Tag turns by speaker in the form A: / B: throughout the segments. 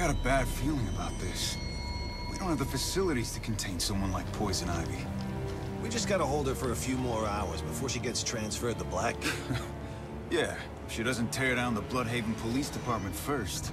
A: got a bad feeling about this. We don't have the facilities to contain someone like Poison Ivy.
B: We just gotta hold her for a few more hours before she gets transferred to Black.
A: yeah, if she doesn't tear down the Blüdhaven Police Department first.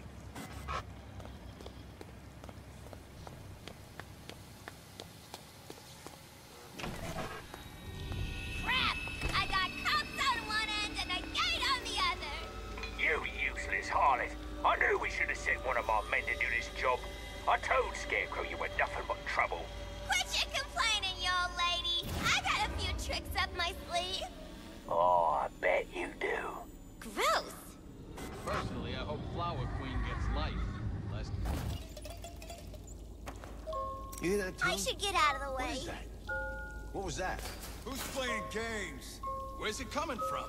C: should have sent one of my men to do this job. I told Scarecrow you were nothing but trouble.
D: Quit your complaining, young lady. I got a few tricks up my sleeve.
C: Oh, I bet you do.
D: Gross?
E: Personally, I hope Flower Queen gets life.
B: You hear that, Tom? I should
D: get out of the way. What is that?
B: What was that?
A: Who's playing games?
E: Where's it coming from?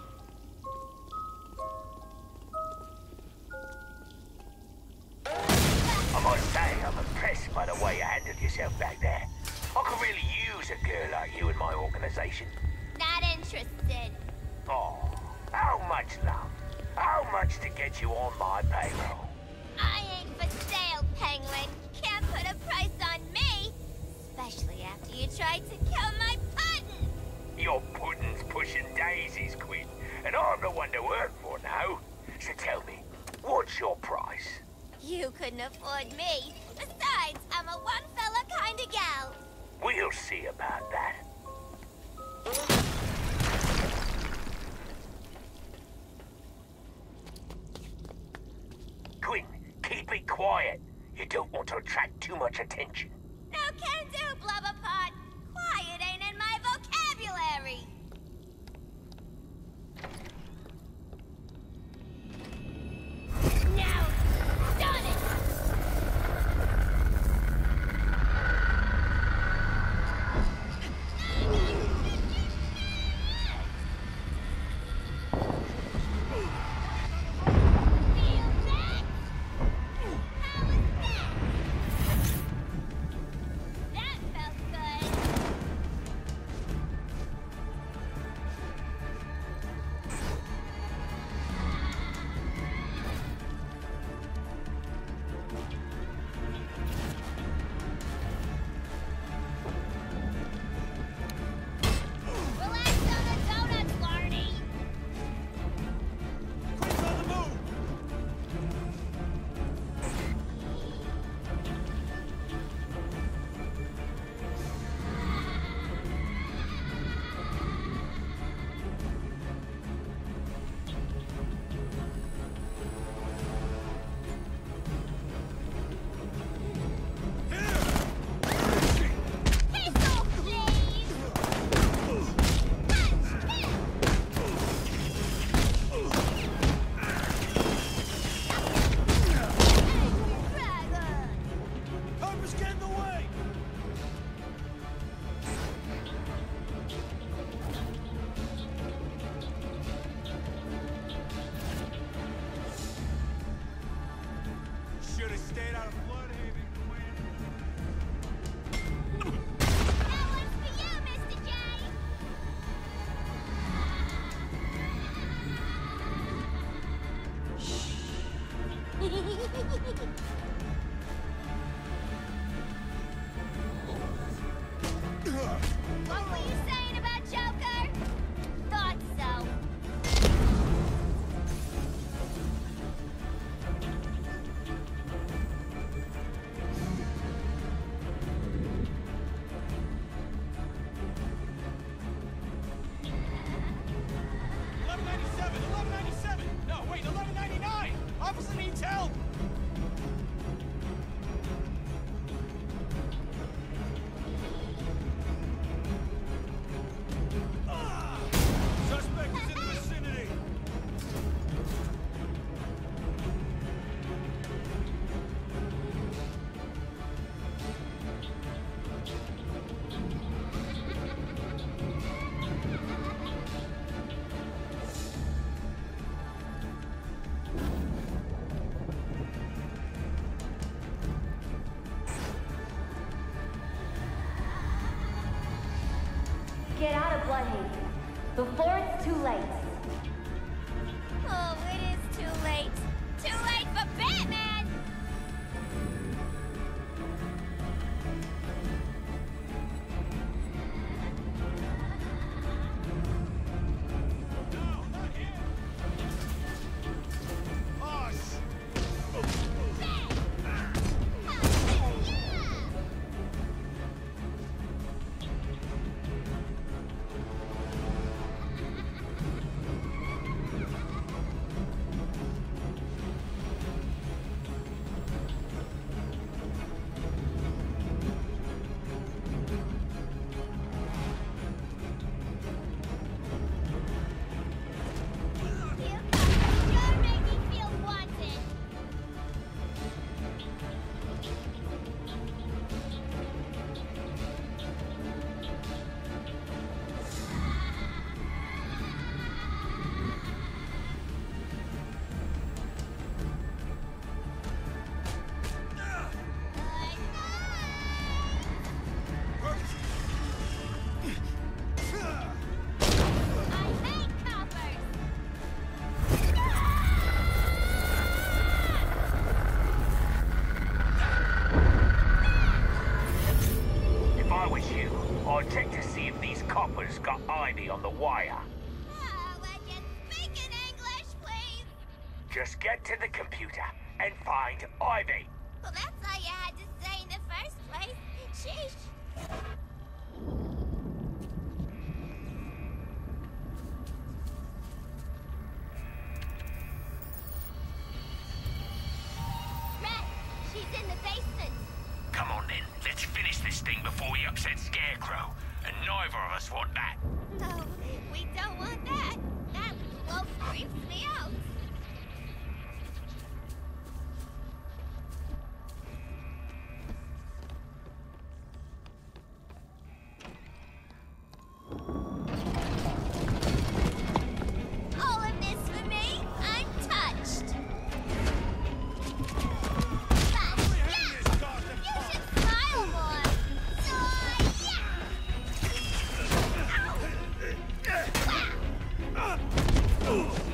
C: By the way you handled yourself back there. I could really use a girl like you in my organization.
D: Not interested.
C: Oh, how much love? How much to get you on my payroll?
D: I ain't for sale, Penguin. Can't put a price on me. Especially after you tried to kill my puddin'.
C: Your puddin's pushing daisies, Quinn. And I'm the one to work for now. So tell me, what's your price?
D: You couldn't afford me. Besides, I'm a one-fella kind of gal.
C: We'll see about that. Quinn, keep it quiet. You don't want to attract too much attention.
D: way.
C: Coppers got Ivy on the wire.
D: Oh, would you speak in English, please?
C: Just get to the computer and find Ivy.
D: Well, that's all you had to say in the first place. Sheesh.
C: Neither of us want that.
D: No, we don't want that. That wolf creeps me out. We're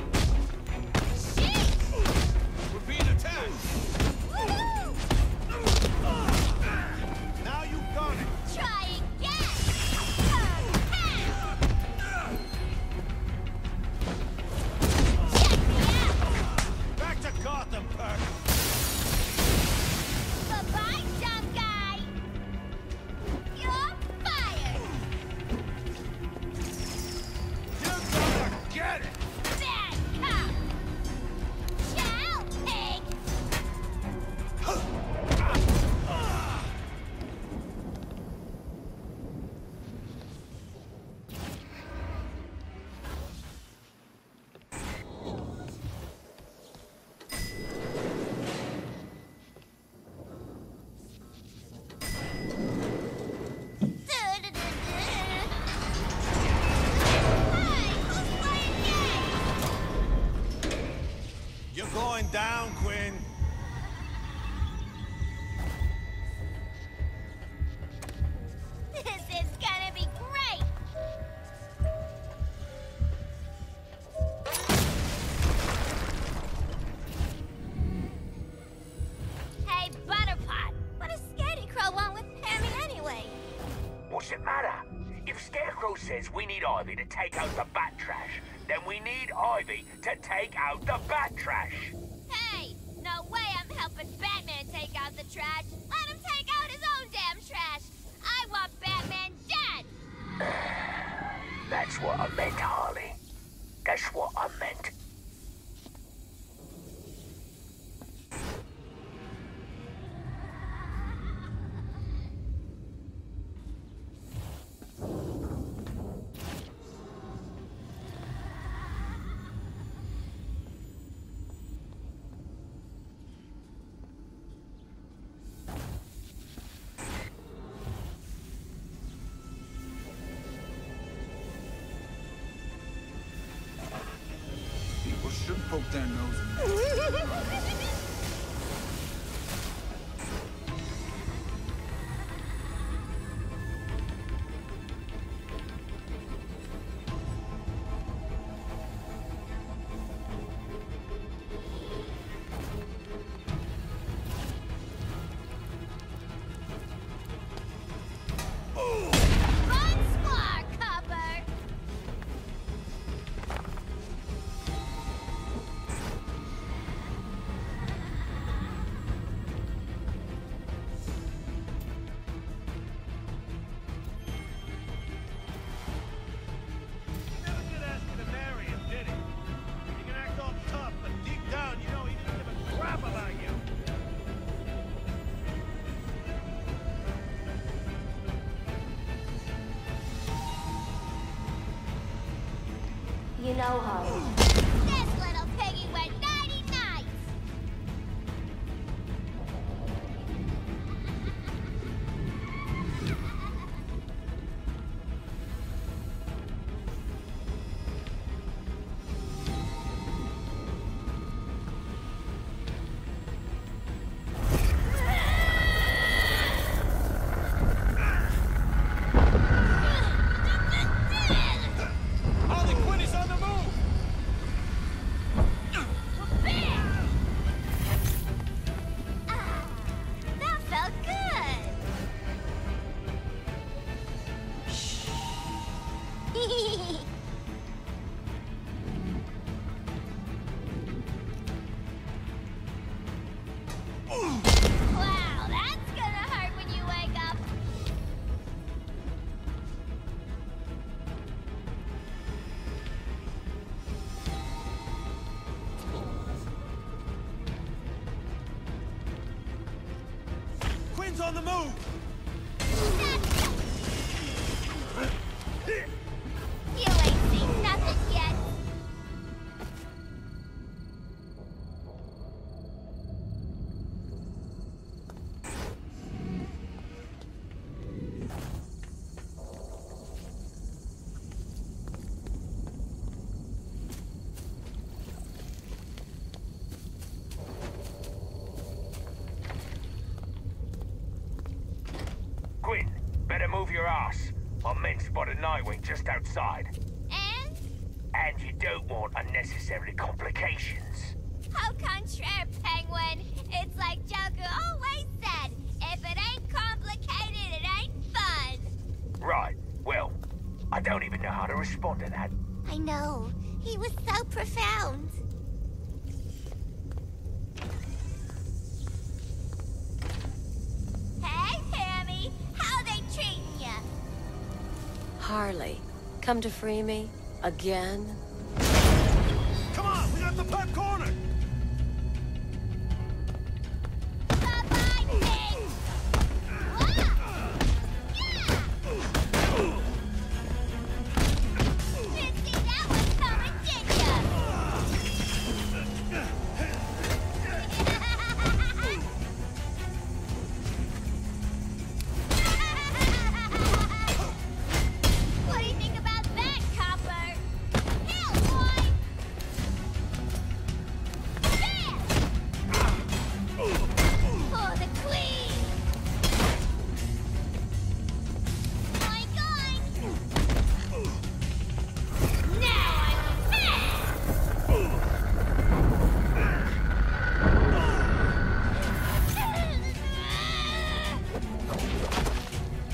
F: going down, Quinn!
D: This is gonna be great! Hey, Butterpot! What does Scarecrow want with Perry anyway?
C: What's it matter? If Scarecrow says we need Ivy to take out the bat trash, then we need Ivy to take out the bat trash.
D: Hey! No way I'm helping Batman take out the trash! Let him take out his own damn trash! I want Batman dead!
C: That's what I meant, Harley. That's what I meant.
D: know
G: how.
F: the move!
C: just outside.
D: And?
C: And you don't want unnecessary complications.
D: How contraire, Penguin. It's like Joker always said, if it ain't complicated, it ain't fun.
C: Right. Well, I don't even know how to respond to that.
D: I know. He was so profound.
G: Charlie, come to free me? Again?
F: Come on, we got the!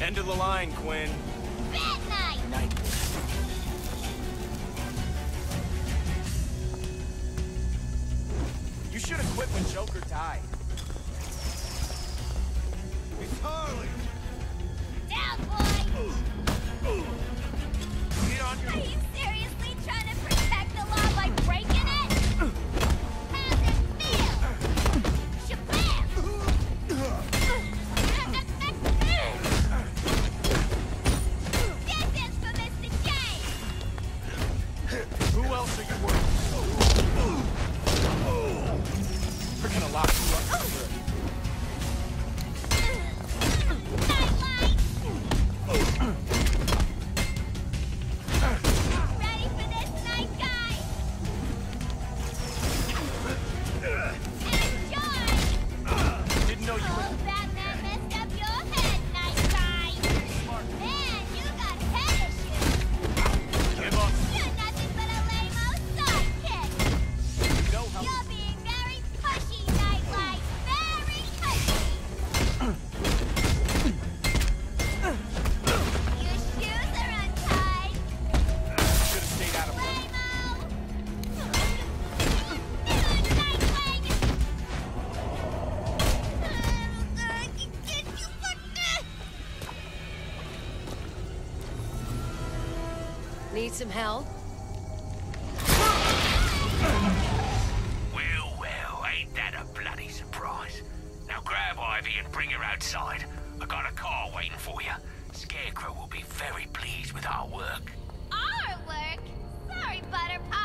E: End of the line, Quinn.
D: Bad night.
E: night. You should have quit when Joker died.
G: hell.
C: Well, well, ain't that a bloody surprise? Now grab Ivy and bring her outside. I got a car waiting for you. Scarecrow will be very pleased with our work.
D: Our work? Sorry, Butterpop.